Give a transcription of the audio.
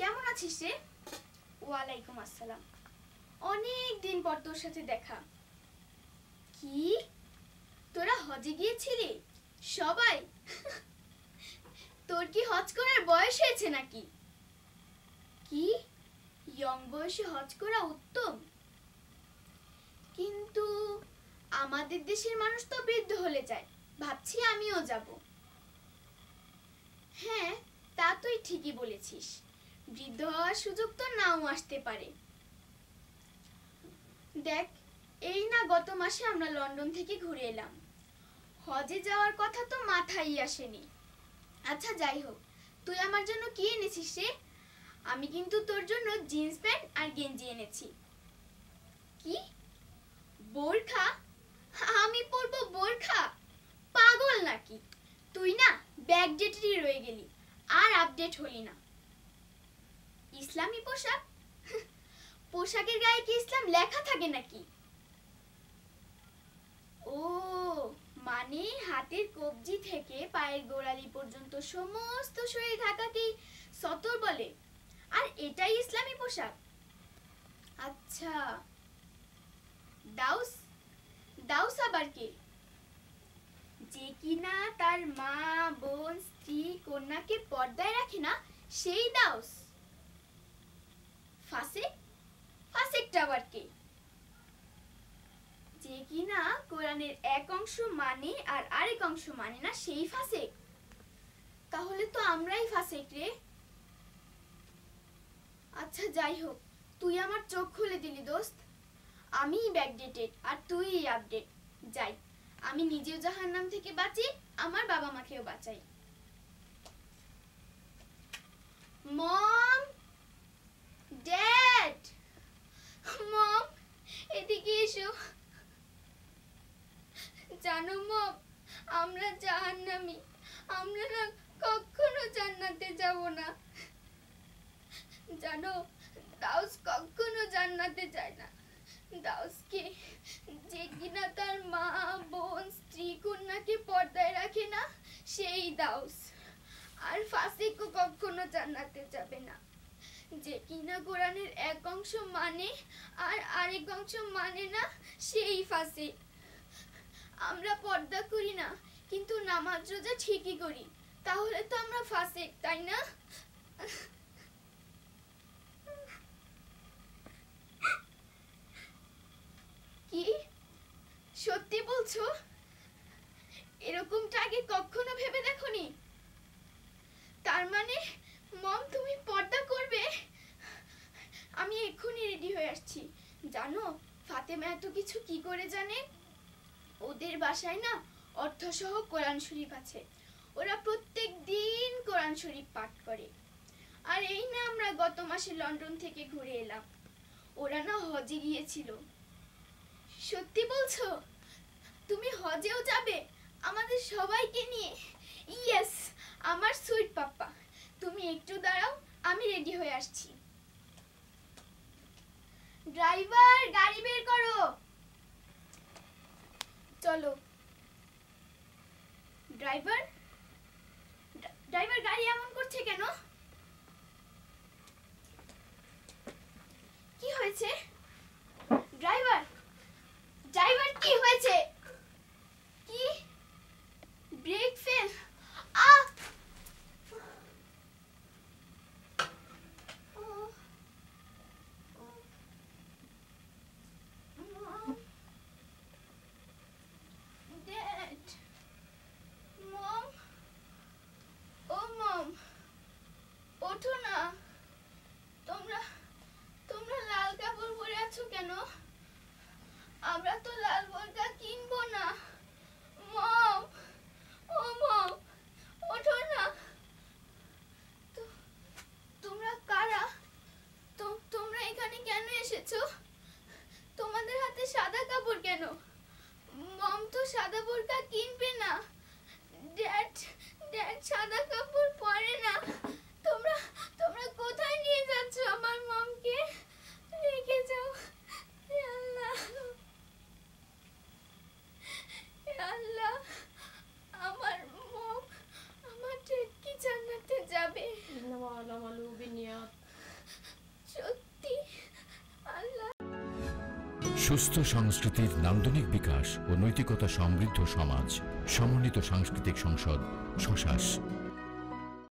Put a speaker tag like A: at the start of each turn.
A: কেমন আছিস রে? ওয়ালাইকুম আসসালাম। অনেক দিন পর তোর সাথে দেখা। কি? তোরা হজে গিয়েছিলি? সবাই? তোর কি হজ করার বয়স হয়েছে নাকি? কি? ইয়ং বয়সে হজ করা উত্তম। কিন্তু আমাদের দেশের মানুষ তো বৃদ্ধ হলে যায়। ভাবছি আমিও যাব। হ্যাঁ তা তুই ঠিকই বলেছিস। বৃদ্ধ হওয়ার সুযোগ তো নাও আসতে পারে। দেখ, এই না গত মাসে আমরা লন্ডন থেকে ঘুরে এলাম। হজে যাওয়ার কথা তো মাথায় আসেনি। আচ্ছা যাই হোক, তুই আমার জন্য কি এনেছিস রে? আমি কিন্তু তোর জন্য জিন্স প্যান্ট আর গেঞ্জি এনেছি। কি? বোরখা? আমি পরবো বোরখা? পাগল নাকি? তুই না ব্যাকডেটেরই রয়ে গেলি, আর আপডেট হলি না। ইসলামী পোশাক? পোশাকের গায়ে কি ইসলাম লেখা থাকে নাকি? ও মানে হাতের কবজি থেকে পায়ের গোড়ালি পর্যন্ত সমস্ত শরীর ঢাকাকেই সতর বলে। আর এটাই ইসলামী পোশাক। আচ্ছা দাউস দাউস আবার কে? যে কিনা তার মা, বোন, স্ত্রী, কন্যাকে পর্দায় রাখে না, সেই দাউস। ফাসেক ফাসেকটা আবার কে? যে কিনা কোরআনের এক অংশ মানে আর আরেক অংশ মানে না, সেই ফাসেক তাহলে তো আমরাই ফাসেক রে। আচ্ছা যাই হোক, তুই আমার চোখ খুলে দিলি দোস্ত। আমি ব্যাকডেটেড আর তুই আপডেট যাই, আমি নিজেও জাহান্নাম থেকে বাঁচি, আমার বাবা মাকেও বাঁচাই। মম ড্যাড মম এদিকে এসো জানো মম আমরা জাহান্নামি আমরা না কখনো জান্নাতে যাব না জানো দাউস জান্নাতে যায় না। দাউসকে যে কিনা তার মা, বোন, স্ত্রী, কন্যাকে পর্দায় রাখে না, সেই দাউস আর ফাসিকও কখনো জান্নাতে যাবে না। যে কিনা কোরআনের এক অংশ মানে আর আরেক অংশ মানে না, সেই ফাসিক আমরা পর্দা করি না, কিন্তু নামাজ রোজা ঠিকই করি। তাহলে তো আমরা ফাসেক তাই না কি সত্যি বলছো এরকমটা আগে কখনো ভেবে দেখোনি? তার মানে মম, তুমি পর্দা করবে? আমি এক্ষুনি রেডি হয়ে আসছি। জানো, ফাতেমা এত কিছু কি করে জানে? ওদের বাসায় না অর্থসহ কোরআন শরীফ আছে। ওরা প্রত্যেক দিন কোরআন শরীফ পাঠ করে। আর এই না আমরা গত মাসে লন্ডন থেকে ঘুরে এলাম। ওরা না হজে গিয়েছিল। সত্যি বলছো? তুমি হজেও যাবে? আমাদের সবাইকে নিয়ে। ইয়েস আমার সুইট পাপ্পা। তুমি একটু দাঁড়াও, আমি রেডি হয়ে আসছি। ড্রাইভার, গাড়ি বের করো। চলো। ড্রাইভার ড্রাইভার গাড়ি এমন করছে কেন কি হয়েছে ড্রাইভার ড্রাইভার কি হয়েছে কি ব্রেক ফেল আ ও, ও, মম, ড্যাড মম ও মম ওঠো না তোমরা তোমরা লাল কাপড় পরে আছো কেন আমরা তো লাল বোরকা কিনবো না। মম ও মম ওঠো না।
B: সুস্থ সংস্কৃতির নান্দনিক বিকাশ ও নৈতিকতা সমৃদ্ধ সমাজ সমন্বিত সাংস্কৃতিক সংসদ শশাস